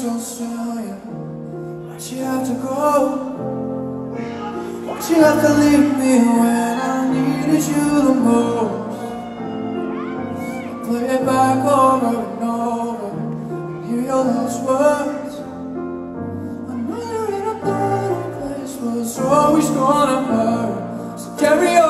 so yeah. Why'd you have to go? Why'd you have to leave me when I needed you the most? Play it back over and over, and hear your last words. I know you're in a better place, but it's always gonna hurt. So carry on.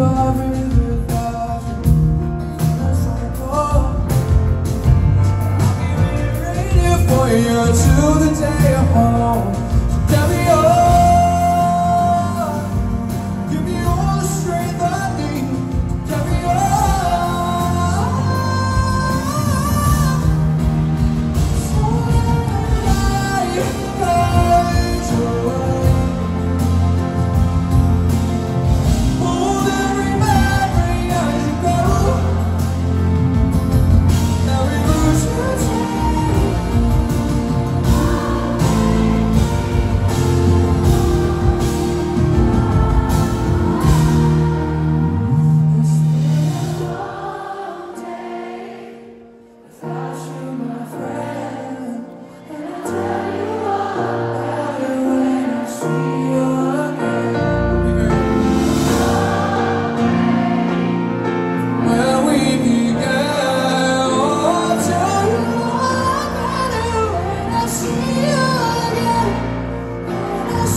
you to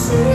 see